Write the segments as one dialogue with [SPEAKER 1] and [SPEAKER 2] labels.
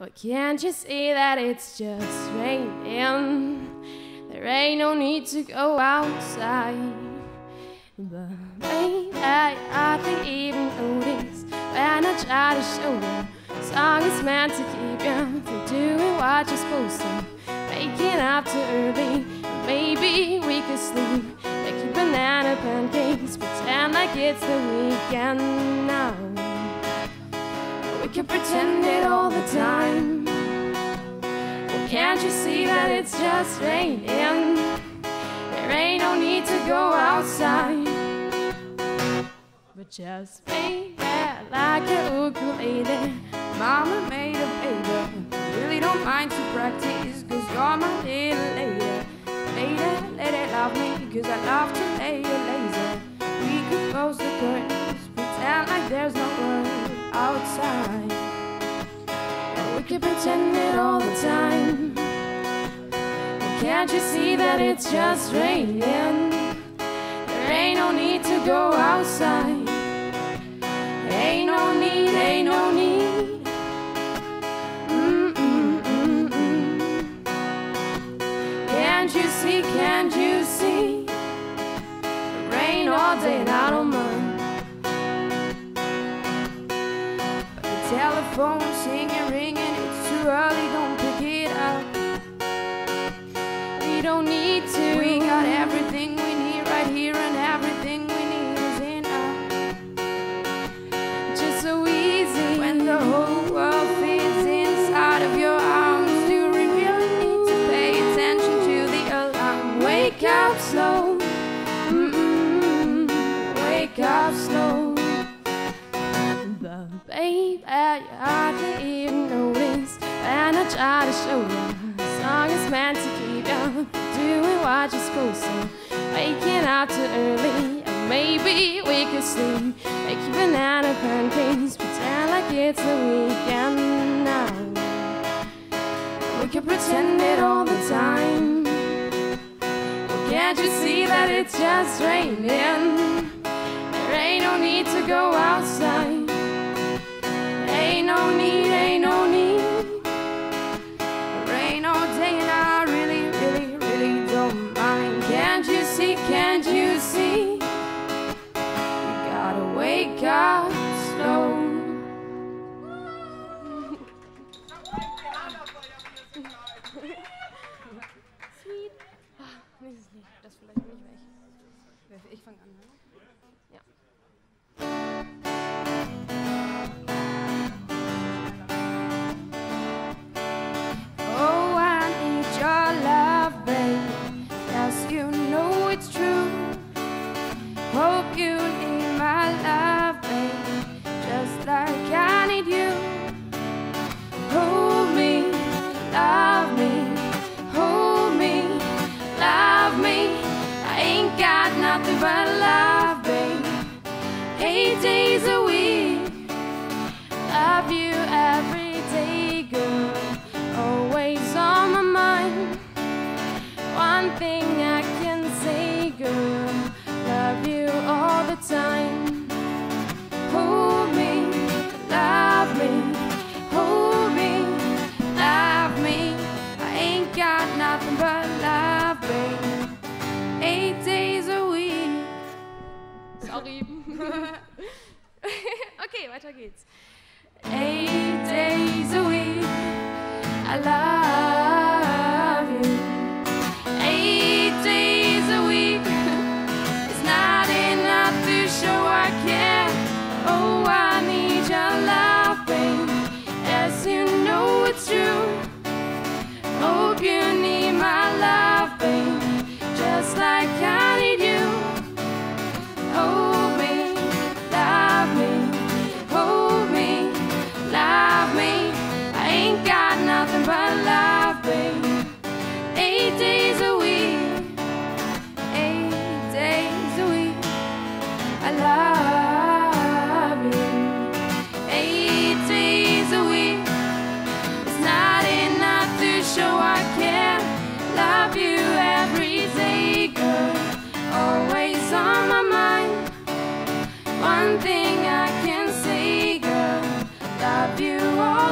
[SPEAKER 1] But can't you see that it's just raining? There ain't no need to go outside. But baby, I hardly even notice when I try to show you. Song is meant to keep you from doing what you're supposed to. Waking up too early, maybe we could sleep. Making banana pancakes, pretend like it's the weekend now. We can pretend it all can't you see that it's just raining? There ain't no need to go outside. But just play that like a ukulele.
[SPEAKER 2] Mama made a baby. Really don't mind to practice, cause you're my little lady. Lady, lady, love me, cause I love to lay you lazy. We could close the curtains, pretend like there's no world outside.
[SPEAKER 1] Or we can pretend it all the time. Can't you see that it's just raining? There ain't no need to go outside. Ain't no need, ain't no need. Mm-mm-mm-mm. Can't you see, can't you see? Rain all day and I don't mind.
[SPEAKER 2] The telephone singing, ringing, it's too early, don't
[SPEAKER 1] Need to.
[SPEAKER 2] We got everything we need right here, and everything we need is in us.
[SPEAKER 1] just so easy
[SPEAKER 2] When the whole world fits inside of your arms, do we really need to pay attention to the alarm?
[SPEAKER 1] Wake up slow. Wake up slow. But baby, I even notice when I try to show you. the Song is meant to you doing what you're supposed to. Waking up too early, and maybe we could sleep. Making banana pancakes, pretend like it's the weekend now. We can pretend it all the time. Can't you see that it's just raining? There ain't no need to go outside. Fange an, ne?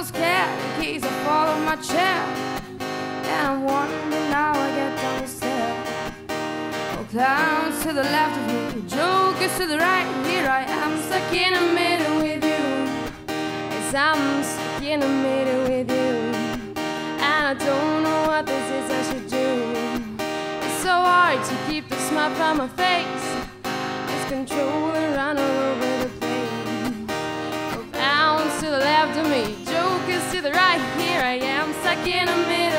[SPEAKER 1] so scared in case I fall off my chair. And I'm wondering how I get down the stairs. Oh, clowns to the left of me, jokers to the right. Here I am, stuck in the middle with you. Yes, I'm stuck in the middle with you. And I don't know what this is I should do. It's so hard to keep the smile from my face. It's control and run all over the place. Oh, bounce to the left of me, I am, stuck in a middle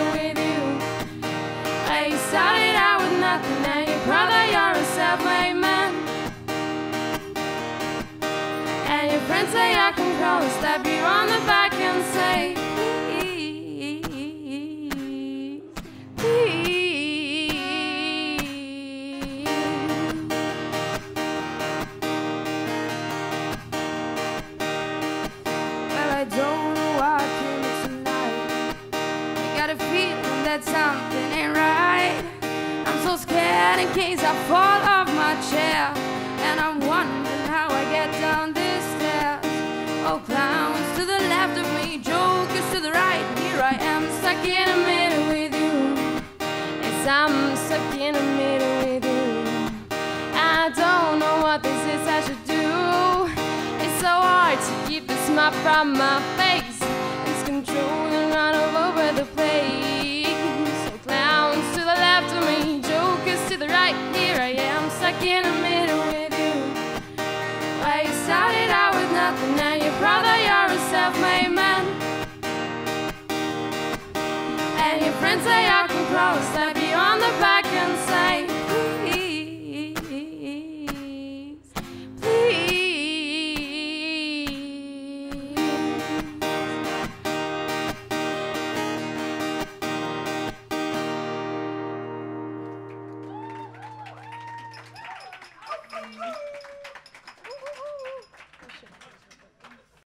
[SPEAKER 1] in case I fall off my chair. And I'm wondering how I get down these stairs. Oh, clowns to the left of me, jokers to the right. Here I am, stuck in the middle with you. Yes, I'm stuck in the middle with you. I don't know what this is I should do. It's so hard to keep the smile from my face. It's controlling say I can crawl, slap